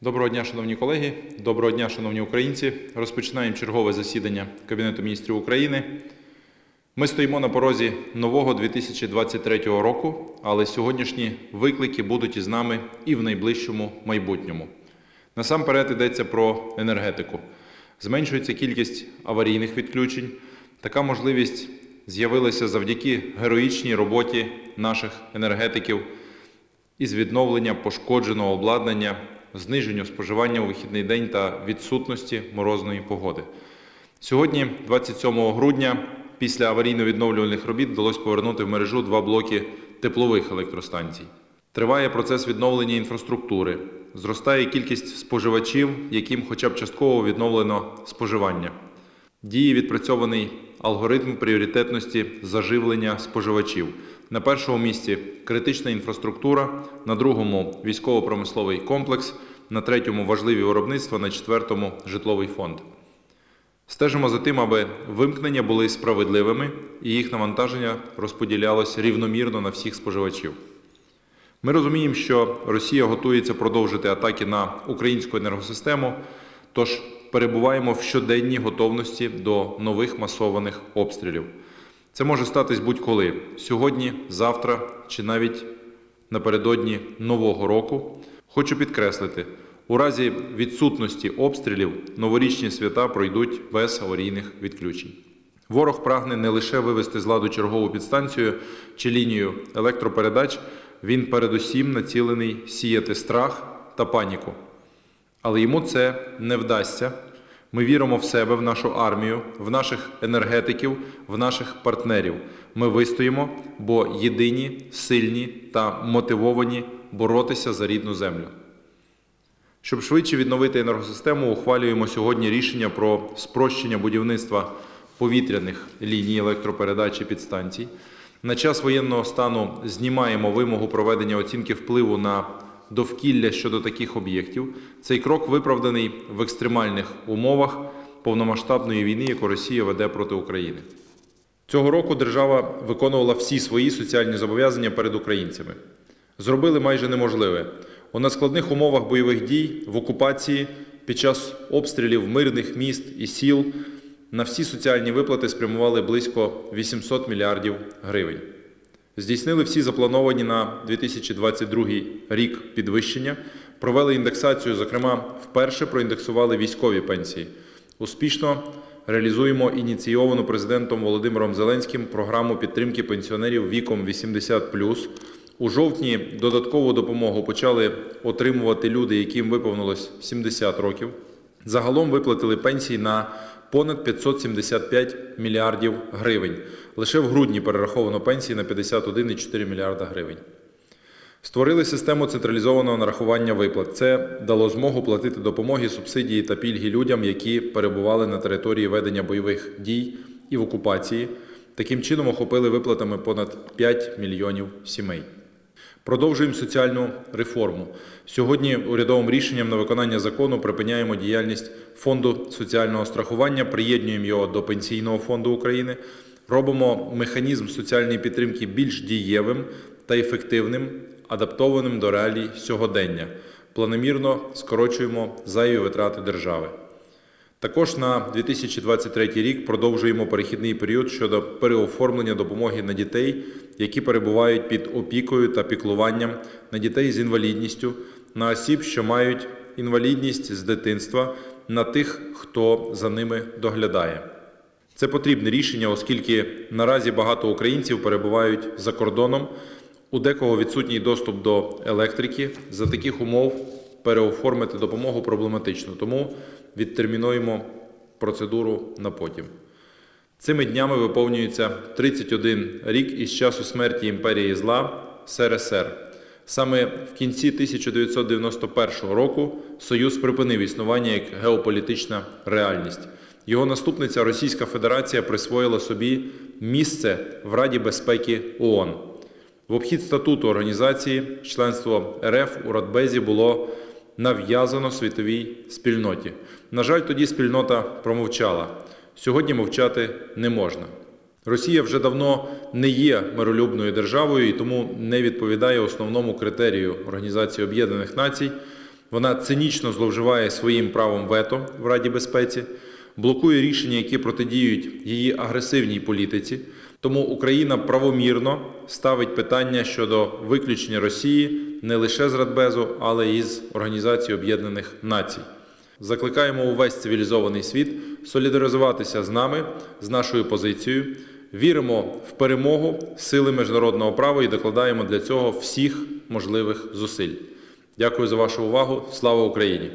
Доброго дня, шановні колеги. Доброго дня, шановні українці. Розпочинаємо чергове засідання Кабінету міністрів України. Ми стоїмо на порозі нового 2023 року, але сьогоднішні виклики будуть із нами і в найближчому майбутньому. Насамперед йдеться про енергетику. Зменшується кількість аварійних відключень. Така можливість з'явилася завдяки героїчній роботі наших енергетиків із відновлення пошкодженого обладнання, зниженню споживання у вихідний день та відсутності морозної погоди. Сьогодні, 27 грудня, після аварійно-відновлювальних робіт вдалося повернути в мережу два блоки теплових електростанцій. Триває процес відновлення інфраструктури, зростає кількість споживачів, яким хоча б частково відновлено споживання. Діє відпрацьований алгоритм пріоритетності заживлення споживачів. На першому місці критична інфраструктура, на другому військово-промисловий комплекс, на третьому важливі виробництва, на четвертому житловий фонд. Стежимо за тим, аби вимкнення були справедливими і їх навантаження розподілялось рівномірно на всіх споживачів. Ми розуміємо, що Росія готується продовжити атаки на українську енергосистему, тож перебуваємо в щоденній готовності до нових масованих обстрілів. Це може статись будь-коли сьогодні, завтра чи навіть напередодні Нового року. Хочу підкреслити, у разі відсутності обстрілів новорічні свята пройдуть без аварійних відключень. Ворог прагне не лише вивести з ладу чергову підстанцію чи лінію електропередач, він передусім націлений сіяти страх та паніку. Але йому це не вдасться. Ми віримо в себе, в нашу армію, в наших енергетиків, в наших партнерів. Ми вистоїмо, бо єдині, сильні та мотивовані боротися за рідну землю. Щоб швидше відновити енергосистему, ухвалюємо сьогодні рішення про спрощення будівництва повітряних ліній електропередачі підстанцій. На час воєнного стану знімаємо вимогу проведення оцінки впливу на довкілля щодо таких об'єктів. Цей крок виправданий в екстремальних умовах повномасштабної війни, яку Росія веде проти України. Цього року держава виконувала всі свої соціальні зобов'язання перед українцями. Зробили майже неможливе. У надскладних умовах бойових дій в окупації під час обстрілів мирних міст і сіл на всі соціальні виплати спрямували близько 800 мільярдів гривень. Здійснили всі заплановані на 2022 рік підвищення, провели індексацію, зокрема, вперше проіндексували військові пенсії. Успішно реалізуємо ініційовану президентом Володимиром Зеленським програму підтримки пенсіонерів віком 80+. У жовтні додаткову допомогу почали отримувати люди, яким виповнилось 70 років. Загалом виплатили пенсії на понад 575 мільярдів гривень. Лише в грудні перераховано пенсії на 51,4 мільярда гривень. Створили систему централізованого нарахування виплат. Це дало змогу платити допомоги, субсидії та пільги людям, які перебували на території ведення бойових дій і в окупації. Таким чином охопили виплатами понад 5 мільйонів сімей. Продовжуємо соціальну реформу. Сьогодні урядовим рішенням на виконання закону припиняємо діяльність фонду соціального страхування, приєднуємо його до Пенсійного фонду України, робимо механізм соціальної підтримки більш дієвим та ефективним, адаптованим до реалій сьогодення. Планомірно скорочуємо зайві витрати держави. Також на 2023 рік продовжуємо перехідний період щодо переоформлення допомоги на дітей, які перебувають під опікою та піклуванням, на дітей з інвалідністю, на осіб, що мають інвалідність з дитинства, на тих, хто за ними доглядає. Це потрібне рішення, оскільки наразі багато українців перебувають за кордоном, у декого відсутній доступ до електрики. За таких умов переоформити допомогу проблематично. Тому відтермінуємо процедуру на потім. Цими днями виповнюється 31 рік із часу смерті імперії зла СРСР. Саме в кінці 1991 року Союз припинив існування як геополітична реальність. Його наступниця Російська Федерація присвоїла собі місце в Раді безпеки ООН. В обхід статуту організації членство РФ у Радбезі було нав'язано світовій спільноті. На жаль, тоді спільнота промовчала. Сьогодні мовчати не можна. Росія вже давно не є миролюбною державою і тому не відповідає основному критерію Організації Об'єднаних Націй Вона цинічно зловживає своїм правом вето в Раді безпеці, блокує рішення, які протидіють її агресивній політиці. Тому Україна правомірно ставить питання щодо виключення Росії не лише з Радбезу, але й з Організації Об'єднаних Націй. Закликаємо увесь цивілізований світ солідаризуватися з нами, з нашою позицією. Віримо в перемогу сили міжнародного права і докладаємо для цього всіх можливих зусиль. Дякую за вашу увагу. Слава Україні!